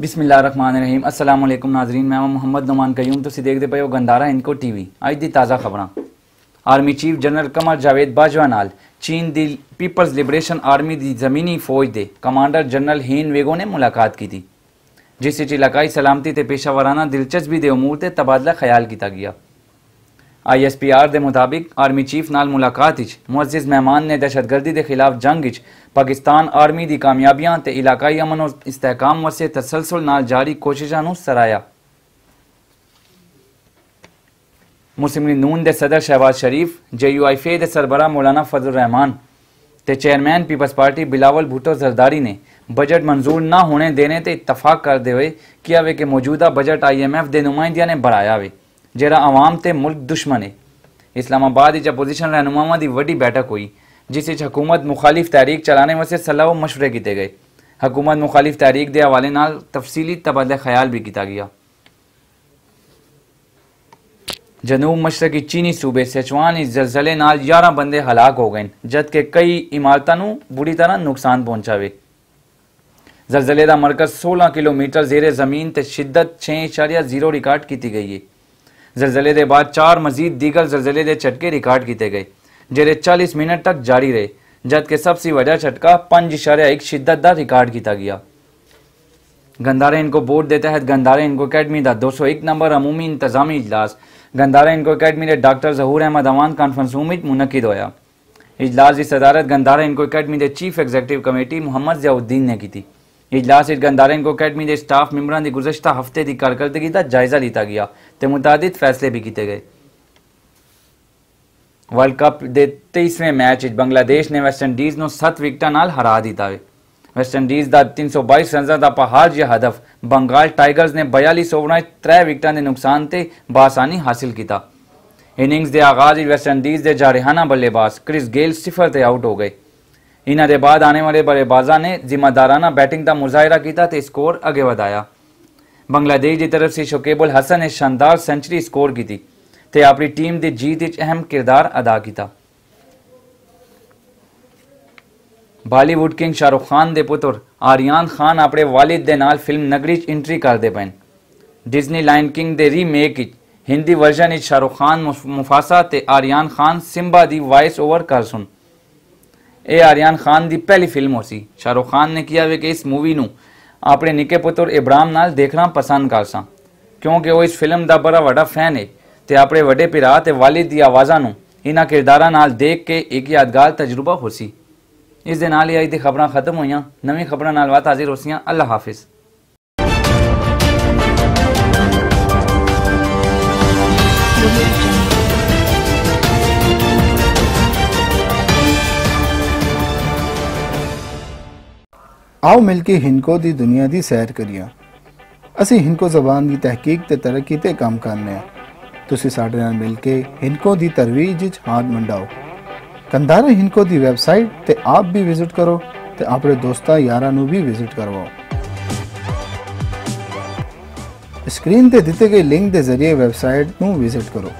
بسم اللہ الرحمن الرحیم السلام علیکم ناظرین میں محمد نعمان قیوم تو سی دیکھ دے پے ہو گندارا انکو ٹی وی آج دی تازہ خبراں آرمی چیف جنرل کمر جاوید باجوہ نال چین دی پیپلز لبریشن آرمی دی زمینی فوج دے کمانڈر جنرل ہین ویگو نے ملاقات کی تھی جس وچ علاقائی سلامتی تے پیشہ ورانہ دلچسپی دے امور تے تبادلہ خیال آئی ایس پی آر دے مطابق آرمی چیف نال ملاقات وچ معزز مہمان نے دہشت گردی دے خلاف جنگ وچ پاکستان آرمی دی کامیابیاں تے علاقائی امن و استحکام واسطے تسلسل نال جاری کوششاں نو سرایا۔ مسلم نون دے صدر شہباز شریف، جے یو آئی فے دے سربراہ مولانا فضل الرحمان تے chairman Peoples Party Bilawal Bhutto Zardari نے بجٹ منظور نہ ہونے دینے تے اتفاق کر دے ہوئے کیا وے کہ موجودہ بجٹ آئی ایم ایف دے نمائندیاں نے بڑھایا ہوئے جیرا عوام تے ملک دشمن ہے۔ اسلام آباد وچ اپوزیشن رہنماواں دی وڈی بیٹھک ہوئی، جس وچ حکومت مخالف تحریک چلانے واسطے صلاح و مشورے کیتے گئے۔ حکومت مخالف تحریک دے حوالے نال تفصیلی تبادلہ خیال بھی کیتا گیا۔ جنوب مشرقی چینی صوبے سچوان اس زلزلے نال یارہ بندے ہلاک ہو گئے، جبکہ کئی عمارتوں نو بری طرح نقصان پہنچاوے۔ زلزلے دا مرکز سولہ کلومیٹر زیر زمین تے شدت چھے اشاریہ زیرو ریکارڈ کیتی گئی ہے۔ زلزلے دے بعد چار مزید دیگر زلزلے دے چٹکے ریکارڈ کیتے گئے جہے چالیس منٹ تک جاری رہے، جبکہ سب سے وجہ چٹکا پنج اشاریہ ایک شدت دا ریکارڈ کیتا گیا۔ گندارے ان کو بورڈ دے تحت گندارے ان کو اکیڈمی دا دو سو ایک نمبر عمومی انتظامی اجلاس گندارہ انکو اکیڈمی دے doctor Zahoor Ahmed Awan conference room وچ منعقد ہویا۔ اجلاس دی صدارت گندارہ انکو اکیڈمی دے chief executive committee Muhammad Zia ud Din نے کیتی اجلاس وچ گندارہ اکیڈمی دے سٹاف ممبران دی گزشتہ ہفتے دی کارکردگی دا جائزہ لیتا گیا، تے متعدد فیصلے بھی کیتے گئے۔ ورلڈ کپ دے تیسویں میچ بنگلہ دیش نے ویسٹ انڈیز نو ست وکٹاں نال ہرا دیتا ہے۔ ویسٹ انڈیز دا تین سو بائیس رنزہ دا پہاڑ جہ ہدف، بنگال ٹائگرز نے بیالیس اوورائیں ترے وکٹاں دے نقصان تے بآسانی حاصل کیتا۔ اننگز دے آغاز ویسٹ انڈیز دے جارحانہ بلے باز، کرس گیل صفر تے آؤٹ ہو گئے۔ انہاں دے بعد آنے والے بلے بازاں نے ذمہ دارانہ بیٹنگ دا مظاہرہ کیتا تے سکور اگے ودایا۔ بنگلہ دیش دی طرف سے شکیب الحسن نے شاندار سنچری سکور کی تھی تے اپنی ٹیم دی جیت وچ اہم کردار ادا کیتا۔ بالی ووڈ کنگ شاہ رخ خان دے پتر آریان خان اپنے والد دے نال فلم نگری انٹری کر دے پین ڈزنی لائن کنگ دے remake Hindi version Shah Rukh Khan Mufasa تے آریان خان سمبا دی وائس اوور کر سن۔ اے آریان خان دی پہلی فلم ہو سی شاہ رخ خان نے کیا ہوئے کہ اس مووی نو اپنے نکے پتر ابرام نال دیکھنا پسند کر سا کیونکہ وہ اس فلم دا بڑا وڈا فین ہے تے اپنے وڈے پرا تے والد دی آوازاں نو انہاں کرداراں نال دیکھ کے ایک یادگار تجربہ ہو سی اس دے نال آئی دی خبراں ختم ہوئیاں۔ نویں خبراں نال وات حاضر ہوسیاں۔ اللہ حافظ۔ آؤ ਆਓ ਮਿਲ ਕੇ ਹਿੰਕੋ ਦੀ ਦੁਨੀਆ ਦੀ ਸੈਰ ਕਰੀਏ। ਅਸੀਂ ਹਿੰਕੋ ਜ਼ਬਾਨ ਦੀ ਤਹਿਕੀਕ ਤੇ ਤਰੱਕੀ ਤੇ ਕੰਮ ਕਰਨੇ ਆ। ਤੁਸੀਂ ਸਾਡੇ ਨਾਲ ਮਿਲ ਕੇ ਹਿੰਕੋ ਦੀ ਤਰਵੀਜ ਵਿੱਚ ਹੱਥ ਮੰਡਾਓ। ਕੰਦਾਰਾ ਹਿੰਕੋ ਦੀ ਵੈਬਸਾਈਟ ਤੇ ਆਪ ਵੀ ਵਿਜ਼ਿਟ ਕਰੋ ਤੇ ਆਪਣੇ ਦੋਸਤਾਂ ਯਾਰਾਂ ਨੂੰ ਵੀ ਵਿਜ਼ਿਟ ਕਰਵਾਓ। ਸਕਰੀਨ ਤੇ ਦਿੱਤੇ ਗਏ ਲਿੰਕ ਦੇ ਜ਼ਰੀਏ ਵੈਬਸਾਈਟ ਨੂੰ ਵਿਜ਼ਿਟ ਕਰੋ।